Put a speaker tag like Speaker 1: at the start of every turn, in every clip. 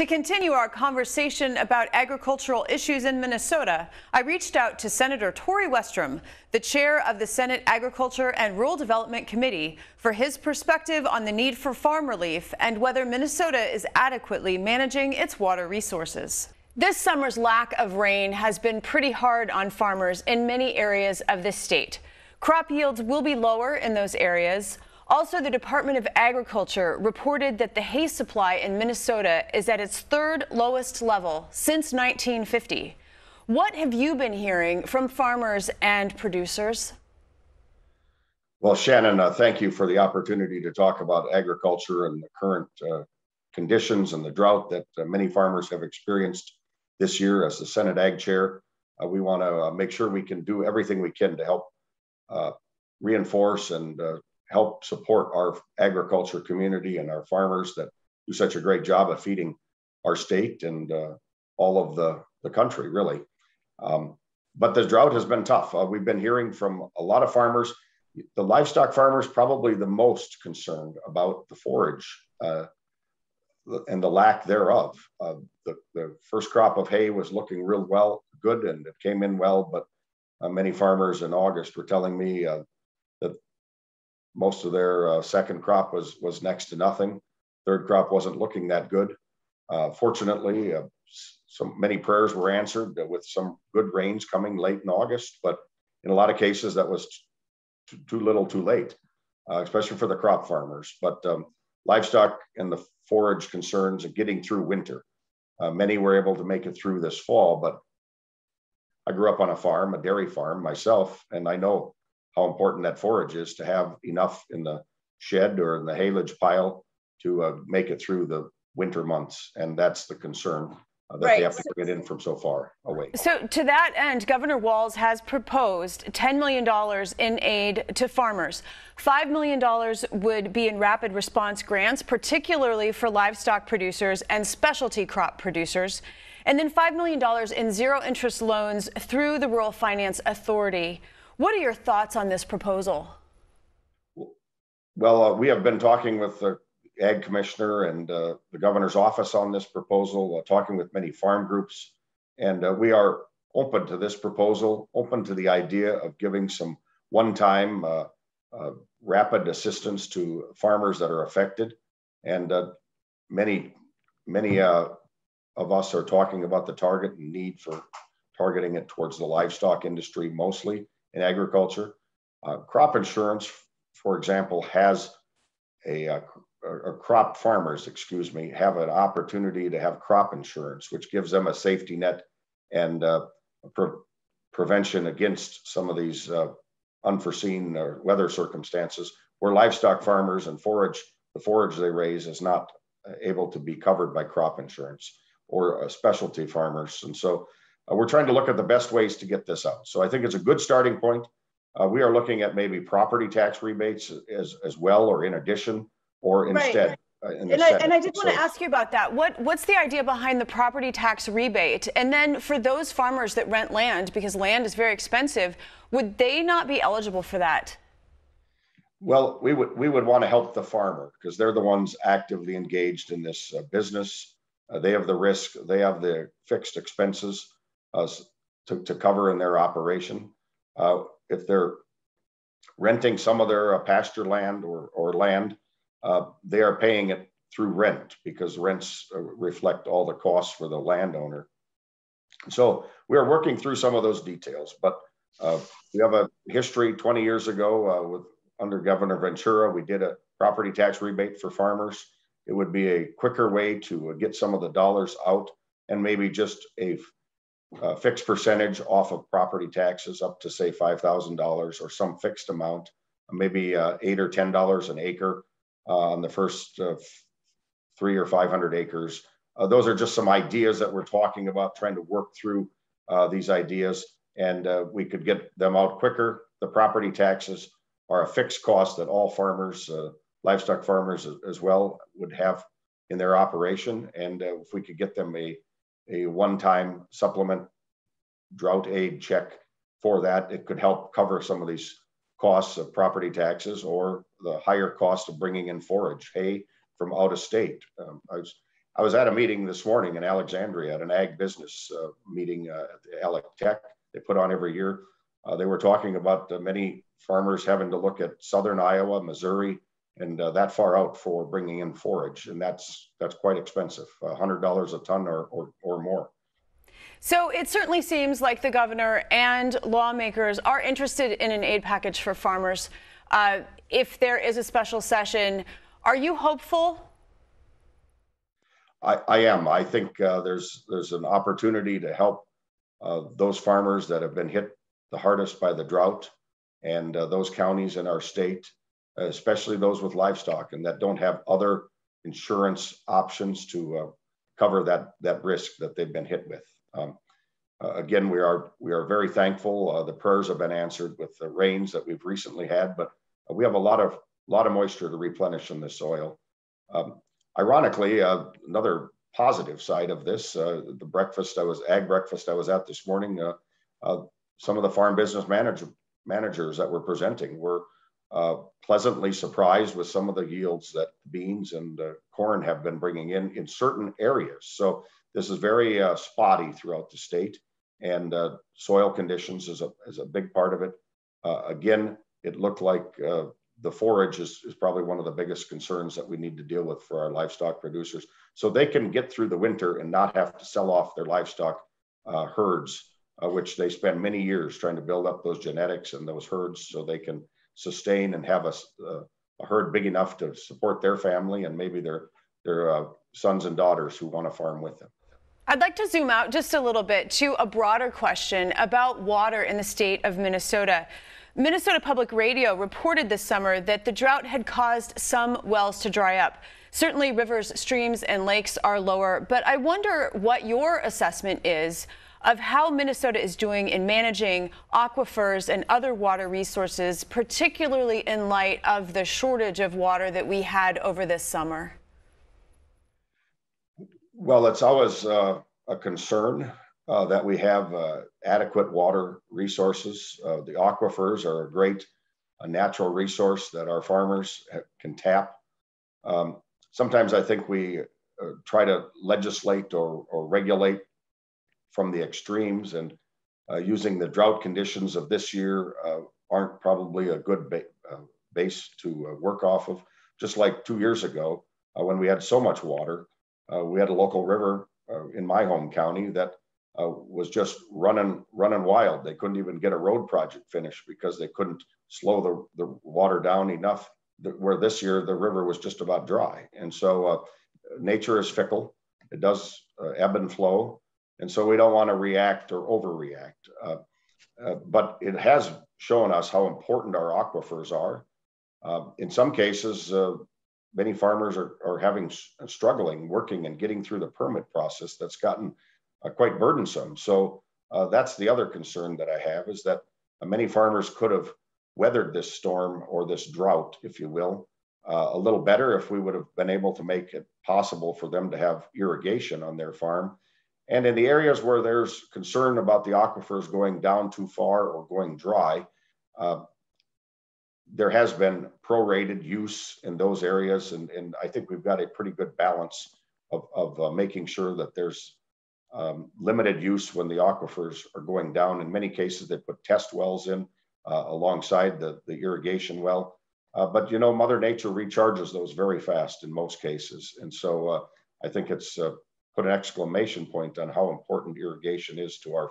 Speaker 1: To continue our conversation about agricultural issues in Minnesota, I reached out to Senator Torrey Westrom, the chair of the Senate Agriculture and Rural Development Committee, for his perspective on the need for farm relief and whether Minnesota is adequately managing its water resources. This summer's lack of rain has been pretty hard on farmers in many areas of the state. Crop yields will be lower in those areas. Also, the Department of Agriculture reported that the hay supply in Minnesota is at its third lowest level since 1950. What have you been hearing from farmers and producers?
Speaker 2: Well, Shannon, uh, thank you for the opportunity to talk about agriculture and the current uh, conditions and the drought that uh, many farmers have experienced this year. As the Senate Ag Chair, uh, we want to uh, make sure we can do everything we can to help uh, reinforce and help support our agriculture community and our farmers that do such a great job of feeding our state and uh, all of the, the country, really. Um, but the drought has been tough. Uh, we've been hearing from a lot of farmers. The livestock farmers probably the most concerned about the forage uh, and the lack thereof. Uh, the, the first crop of hay was looking real well, good, and it came in well, but uh, many farmers in August were telling me uh, most of their uh, second crop was was next to nothing. Third crop wasn't looking that good. Uh, fortunately, uh, some many prayers were answered with some good rains coming late in August, but in a lot of cases that was t- too little, too late, uh, especially for the crop farmers. But um, livestock and the forage concerns of getting through winter. Uh, many were able to make it through this fall, but I grew up on a farm, a dairy farm myself, and I know how important that forage is to have enough in the shed or in the haylage pile to uh, make it through the winter months. And that's the concern uh, that right. they have to get in from so far away.
Speaker 1: So, to that end, Governor Walz has proposed $10 million in aid to farmers. $5 million would be in rapid response grants, particularly for livestock producers and specialty crop producers. And then $5 million in zero interest loans through the Rural Finance Authority. What are your thoughts on this proposal?
Speaker 2: Well, uh, we have been talking with the ag commissioner and uh, the governor's office on this proposal, uh, talking with many farm groups, and uh, we are open to this proposal, open to the idea of giving some one-time uh, uh, rapid assistance to farmers that are affected. And many, many of us are talking about the target and need for targeting it towards the livestock industry mostly in agriculture. Uh, crop insurance, for example, has a, a, a, crop farmers, excuse me, have an opportunity to have crop insurance, which gives them a safety net and uh, pre- prevention against some of these uh, unforeseen uh, weather circumstances where livestock farmers and forage, the forage they raise is not able to be covered by crop insurance or uh, specialty farmers. And so uh, we're trying to look at the best ways to get this out. So I think it's a good starting point. Uh, we are looking at maybe property tax rebates as, as well, or in addition, or instead. Right.
Speaker 1: Uh, and, I, and I did so, want to ask you about that. What what's the idea behind the property tax rebate? And then for those farmers that rent land, because land is very expensive, would they not be eligible for that?
Speaker 2: Well, we would we would want to help the farmer because they're the ones actively engaged in this uh, business. Uh, they have the risk, they have the fixed expenses uh, to, to cover in their operation. Uh, if they're renting some of their uh, pasture land or, or land, uh, they are paying it through rent because rents uh, reflect all the costs for the landowner. So we are working through some of those details, but we have a history 20 years ago with under Governor Ventura, we did a property tax rebate for farmers. It would be a quicker way to get some of the dollars out and maybe just a a fixed percentage off of property taxes up to say $5,000 or some fixed amount, maybe uh, eight or $10 an acre uh, on the first uh, three or 500 acres. Uh, those are just some ideas that we're talking about, trying to work through uh, these ideas and uh, we could get them out quicker. The property taxes are a fixed cost that all farmers, livestock farmers as well would have in their operation. And if we could get them a a one-time supplement drought aid check for that. It could help cover some of these costs of property taxes or the higher cost of bringing in forage, hay from out of state. Um, I was I was at a meeting this morning in Alexandria at an ag business uh, meeting uh, at Alex Tech. They put on every year. Uh, they were talking about many farmers having to look at southern Iowa, Missouri, and uh, that far out for bringing in forage, and that's that's quite expensive, hundred dollars a ton or, or or more.
Speaker 1: So it certainly seems like the governor and lawmakers are interested in an aid package for farmers. Uh, if there is a special session, are you hopeful?
Speaker 2: I, I am. I think uh, there's there's an opportunity to help uh, those farmers that have been hit the hardest by the drought, and uh, those counties in our state especially those with livestock and that don't have other insurance options to uh, cover that that risk that they've been hit with. Um, uh, again, we are we are very thankful. Uh, the prayers have been answered with the rains that we've recently had, but we have a lot of lot of moisture to replenish in the soil. Um, ironically, uh, another positive side of this, uh, the breakfast I was ag breakfast I was at this morning. Uh, some of the farm business manager managers that were presenting were uh, pleasantly surprised with some of the yields that beans and uh, corn have been bringing in in certain areas. So this is very uh, spotty throughout the state, and uh, soil conditions is a is a big part of it. Uh, again, it looked like uh, the forage is, is probably one of the biggest concerns that we need to deal with for our livestock producers, so they can get through the winter and not have to sell off their livestock herds, which they spend many years trying to build up those genetics and those herds so they can sustain and have a, a herd big enough to support their family and maybe their their uh, sons and daughters who want to farm with them.
Speaker 1: I'd like to zoom out just a little bit to a broader question about water in the state of Minnesota. Minnesota Public Radio reported this summer that the drought had caused some wells to dry up. Certainly, rivers, streams, and lakes are lower, but I wonder what your assessment is of how Minnesota is doing in managing aquifers and other water resources, particularly in light of the shortage of water that we had over this summer?
Speaker 2: Well, it's always uh, a concern uh, that we have uh, adequate water resources. Uh, the aquifers are a great a natural resource that our farmers can tap. Um, sometimes I think we uh, try to legislate or, or regulate from the extremes and uh, using the drought conditions of this year uh, aren't probably a good ba uh, base to uh, work off of. Just like two years ago, uh, when we had so much water, we had a local river in my home county that was just running running wild. They couldn't even get a road project finished because they couldn't slow the, the water down enough. where this year the river was just about dry, and so nature is fickle. It does ebb and flow and so we don't want to react or overreact. Uh, uh, but it has shown us how important our aquifers are. Uh, in some cases, uh, many farmers are, are having struggling working and getting through the permit process that's gotten uh, quite burdensome. So uh, that's the other concern that I have is that many farmers could have weathered this storm or this drought, if you will, a little better if we would have been able to make it possible for them to have irrigation on their farm and in the areas where there's concern about the aquifers going down too far or going dry, uh, there has been prorated use in those areas. And, and I think we've got a pretty good balance of, of uh, making sure that there's um, limited use when the aquifers are going down. In many cases, they put test wells in uh, alongside the, the irrigation well. Uh, but you know, Mother Nature recharges those very fast in most cases. And so uh, I think it's uh, put an exclamation point on how important irrigation is to our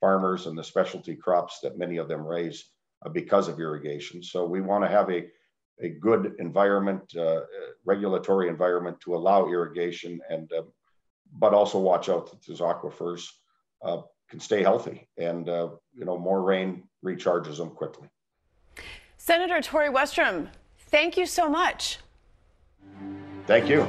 Speaker 2: farmers and the specialty crops that many of them raise uh, because of irrigation. So we want to have a, a good environment, uh, regulatory environment to allow irrigation and uh, but also watch out that those aquifers uh, can stay healthy and uh, you know more rain recharges them quickly.
Speaker 1: Senator Torrey Westrom, thank you so much.
Speaker 2: Thank you.